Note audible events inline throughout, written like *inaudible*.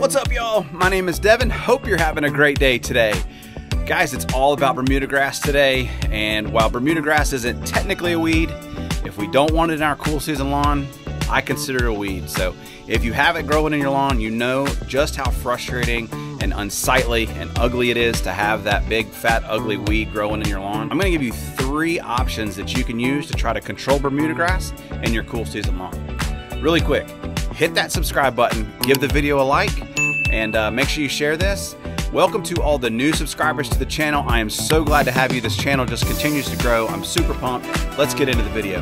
What's up, y'all? My name is Devin. Hope you're having a great day today. Guys, it's all about Bermuda grass today. And while Bermuda grass isn't technically a weed, if we don't want it in our cool season lawn, I consider it a weed. So if you have it growing in your lawn, you know just how frustrating and unsightly and ugly it is to have that big, fat, ugly weed growing in your lawn. I'm gonna give you three options that you can use to try to control Bermuda grass in your cool season lawn. Really quick, hit that subscribe button, give the video a like, and uh, make sure you share this. Welcome to all the new subscribers to the channel. I am so glad to have you. This channel just continues to grow. I'm super pumped. Let's get into the video.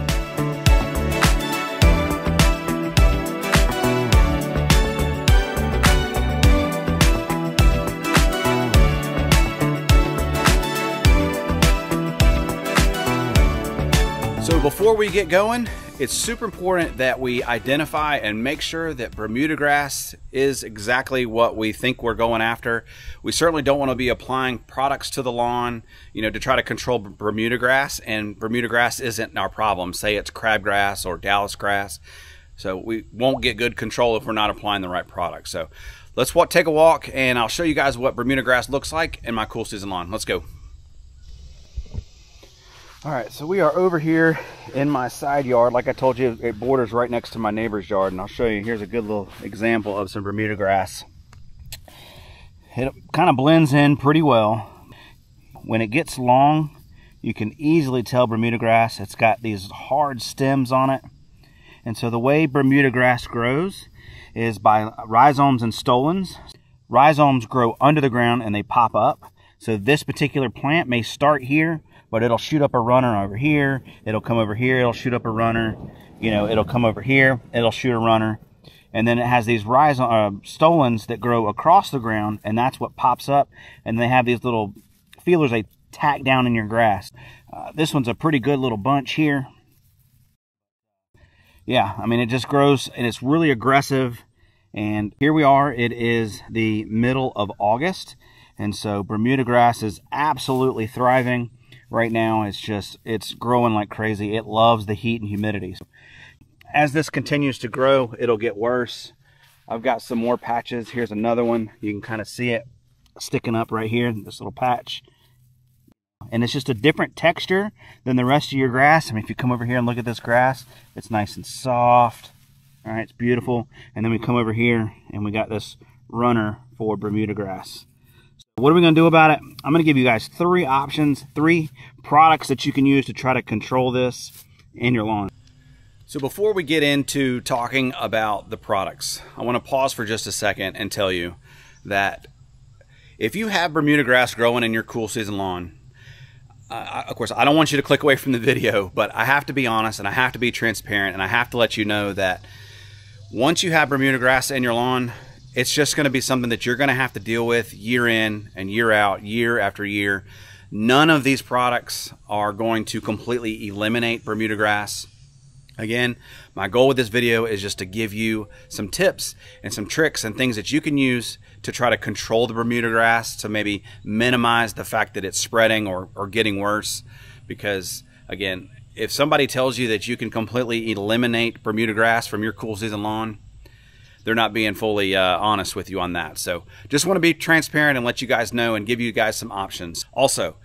So before we get going, it's super important that we identify and make sure that Bermuda grass is exactly what we think we're going after. We certainly don't want to be applying products to the lawn, you know, to try to control Bermuda grass, and Bermuda grass isn't our problem. Say it's crabgrass or Dallas grass. So we won't get good control if we're not applying the right product. So let's walk, take a walk and I'll show you guys what Bermuda grass looks like in my cool season lawn. Let's go. All right, so we are over here in my side yard. Like I told you, it borders right next to my neighbor's yard. And I'll show you, here's a good little example of some Bermuda grass. It kind of blends in pretty well. When it gets long, you can easily tell Bermuda grass. It's got these hard stems on it. And so the way Bermuda grass grows is by rhizomes and stolons. Rhizomes grow under the ground and they pop up. So this particular plant may start here but it'll shoot up a runner over here. It'll come over here. It'll shoot up a runner. You know, it'll come over here. It'll shoot a runner. And then it has these rise, uh, stolons that grow across the ground, and that's what pops up. And they have these little feelers they tack down in your grass. Uh, this one's a pretty good little bunch here. Yeah, I mean, it just grows, and it's really aggressive. And here we are. It is the middle of August. And so Bermuda grass is absolutely thriving right now it's just it's growing like crazy. It loves the heat and humidity. As this continues to grow it'll get worse. I've got some more patches. Here's another one. You can kind of see it sticking up right here this little patch. And it's just a different texture than the rest of your grass. I mean if you come over here and look at this grass it's nice and soft. All right it's beautiful. And then we come over here and we got this runner for bermuda grass what are we going to do about it? I'm going to give you guys three options, three products that you can use to try to control this in your lawn. So before we get into talking about the products, I want to pause for just a second and tell you that if you have Bermuda grass growing in your cool season lawn, uh, of course, I don't want you to click away from the video, but I have to be honest and I have to be transparent and I have to let you know that once you have Bermuda grass in your lawn, it's just going to be something that you're going to have to deal with year in and year out, year after year. None of these products are going to completely eliminate Bermuda grass. Again, my goal with this video is just to give you some tips and some tricks and things that you can use to try to control the Bermuda grass to maybe minimize the fact that it's spreading or, or getting worse. Because again, if somebody tells you that you can completely eliminate Bermuda grass from your cool season lawn, they're not being fully uh, honest with you on that. So just want to be transparent and let you guys know and give you guys some options. Also,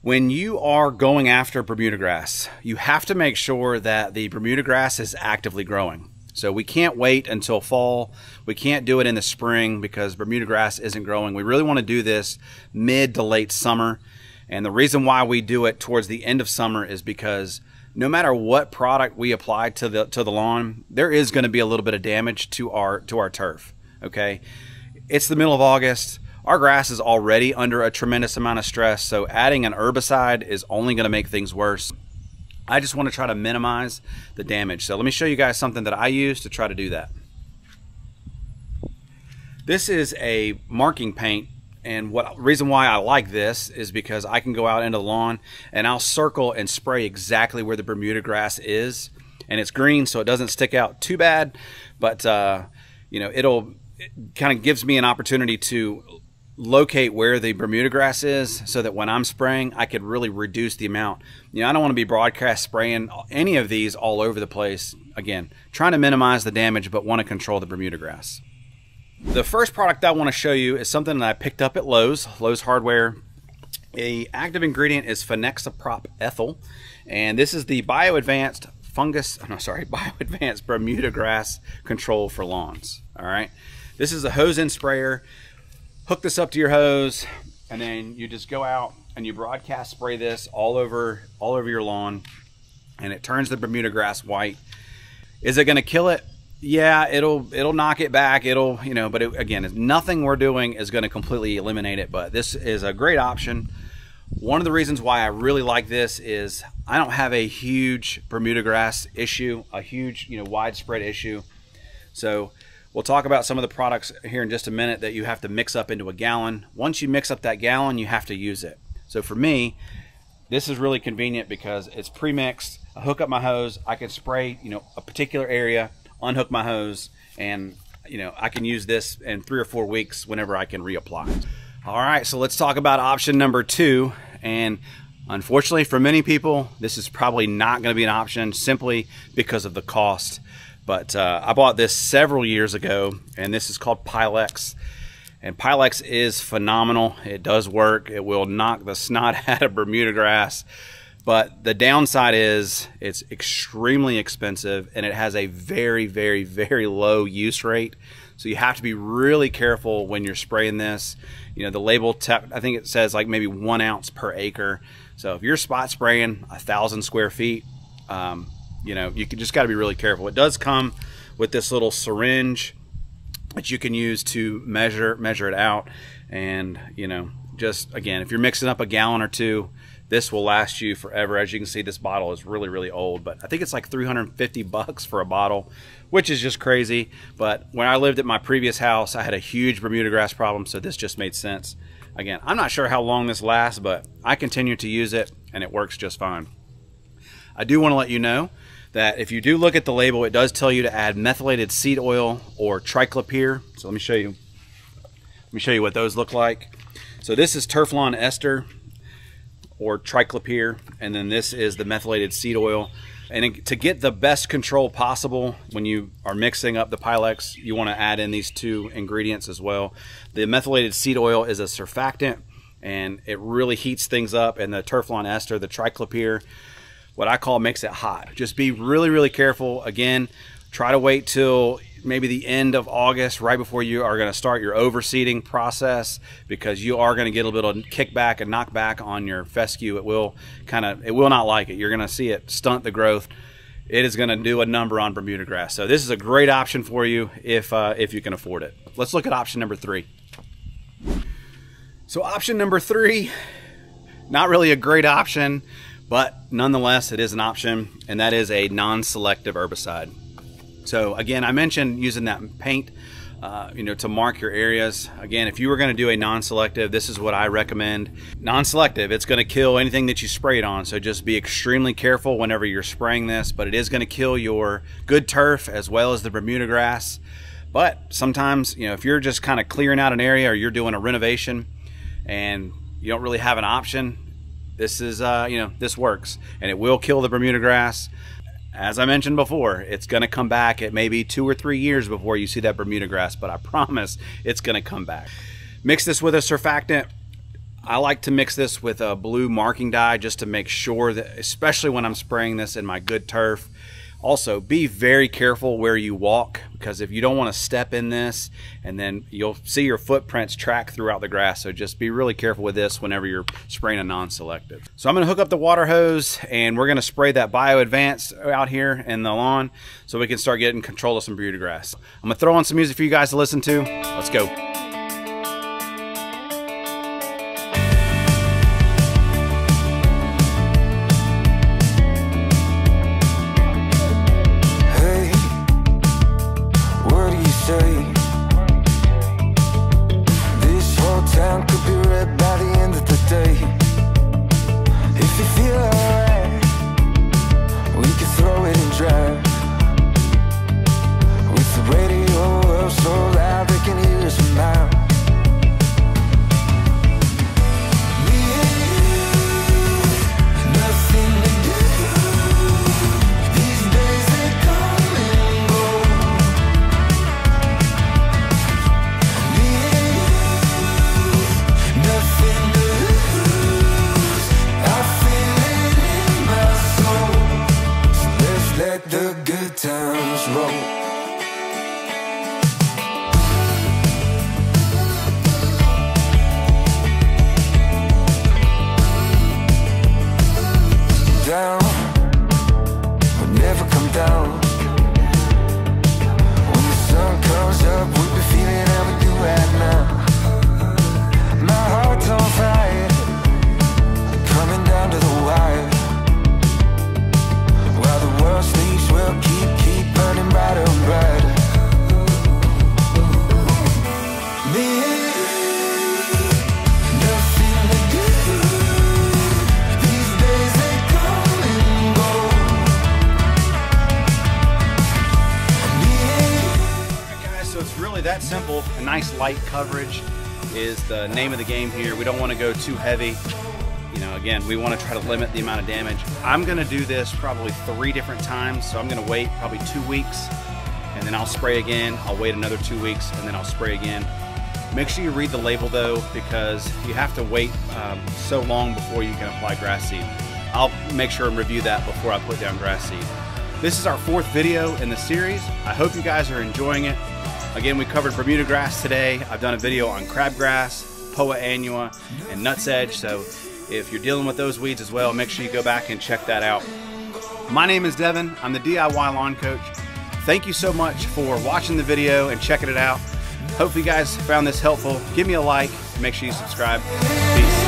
when you are going after Bermuda grass, you have to make sure that the Bermuda grass is actively growing. So we can't wait until fall. We can't do it in the spring because Bermuda grass isn't growing. We really want to do this mid to late summer. And the reason why we do it towards the end of summer is because no matter what product we apply to the to the lawn, there is going to be a little bit of damage to our to our turf. Okay, it's the middle of August. Our grass is already under a tremendous amount of stress, so adding an herbicide is only going to make things worse. I just want to try to minimize the damage. So let me show you guys something that I use to try to do that. This is a marking paint and what reason why I like this is because I can go out into the lawn and I'll circle and spray exactly where the Bermuda grass is. And it's green, so it doesn't stick out too bad. But, uh, you know, it'll it kind of gives me an opportunity to locate where the Bermuda grass is so that when I'm spraying, I could really reduce the amount. You know, I don't want to be broadcast spraying any of these all over the place. Again, trying to minimize the damage, but want to control the Bermuda grass. The first product I want to show you is something that I picked up at Lowe's, Lowe's Hardware. A active ingredient is Fenoxaprop ethyl, and this is the Bio Advanced fungus, *laughs* no, sorry, *laughs* Bio Advanced Bermuda grass control for lawns. All right, this is a hose in sprayer. Hook this up to your hose, and then you just go out and you broadcast spray this all over all over your lawn, and it turns the Bermuda grass white. Is it going to kill it? Yeah, it'll it'll knock it back. It'll you know, but it, again, nothing we're doing is going to completely eliminate it. But this is a great option. One of the reasons why I really like this is I don't have a huge Bermuda grass issue, a huge, you know, widespread issue. So we'll talk about some of the products here in just a minute that you have to mix up into a gallon. Once you mix up that gallon, you have to use it. So for me, this is really convenient because it's pre-mixed. I hook up my hose, I can spray, you know, a particular area, unhook my hose, and you know, I can use this in three or four weeks whenever I can reapply. All right, so let's talk about option number two. And unfortunately for many people, this is probably not gonna be an option simply because of the cost. But uh, I bought this several years ago and this is called Pylex. And Pylex is phenomenal. It does work. It will knock the *laughs* snot out of Bermuda grass. But the downside is it's extremely expensive and it has a very, very, very low use rate. So you have to be really careful when you're spraying this. You know, the label, I think it says like maybe one ounce per acre. So if you're spot spraying a thousand square feet, um, you know, you just got to be really careful. It does come with this little syringe that you can use to measure measure it out. And, you know, just again, if you're mixing up a gallon or two, this will last you forever. As you can see, this bottle is really, really old, but I think it's like 350 bucks for a bottle, which is just crazy. But when I lived at my previous house, I had a huge Bermuda grass problem, so this just made sense. Again, I'm not sure how long this lasts, but I continue to use it and it works just fine. I do want to let you know that if you do look at the label, it does tell you to add methylated seed oil or triclopyr. So let me show you. Let me show you what those look like. So this is Turflon ester or triclopyr, and then this is the methylated seed oil. And to get the best control possible when you are mixing up the Pylex, you want to add in these two ingredients as well. The methylated seed oil is a surfactant and it really heats things up and the Turflon ester, the triclopyr, what I call makes it hot. Just be really, really careful. Again, try to wait till maybe the end of August, right before you are going to start your overseeding process, because you are going to get a little kickback and knockback on your fescue. It will kind of, it will not like it. You're going to see it stunt the growth. It is going to do a number on Bermuda grass. So this is a great option for you if uh, if you can afford it. Let's look at option number three. So option number three, not really a great option, but nonetheless it is an option, and that is a non-selective herbicide. So again, I mentioned using that paint, uh, you know, to mark your areas. Again, if you were going to do a non-selective, this is what I recommend. Non-selective, it's going to kill anything that you spray it on. So just be extremely careful whenever you're spraying this, but it is going to kill your good turf as well as the Bermuda grass. But sometimes, you know, if you're just kind of clearing out an area or you're doing a renovation and you don't really have an option, this is, uh, you know, this works and it will kill the Bermuda grass as I mentioned before, it's going to come back. It may be two or three years before you see that Bermuda grass, but I promise it's going to come back. Mix this with a surfactant. I like to mix this with a blue marking dye just to make sure that, especially when I'm spraying this in my good turf, also, be very careful where you walk because if you don't want to step in this and then you'll see your footprints track throughout the grass. So just be really careful with this whenever you're spraying a non-selective. So I'm going to hook up the water hose and we're going to spray that Bio Advanced out here in the lawn so we can start getting control of some Bermuda grass. I'm going to throw on some music for you guys to listen to. Let's go. Radio a nice light coverage is the name of the game here. We don't want to go too heavy. You know, again, we want to try to limit the amount of damage. I'm going to do this probably three different times, so I'm going to wait probably two weeks, and then I'll spray again. I'll wait another two weeks, and then I'll spray again. Make sure you read the label though, because you have to wait um, so long before you can apply grass seed. I'll make sure and review that before I put down grass seed. This is our fourth video in the series. I hope you guys are enjoying it. Again, we covered Bermuda grass today. I've done a video on crabgrass, Poa annua, and nutsedge. So if you're dealing with those weeds as well, make sure you go back and check that out. My name is Devin. I'm the DIY lawn coach. Thank you so much for watching the video and checking it out. Hopefully you guys found this helpful. Give me a like. Make sure you subscribe. Peace.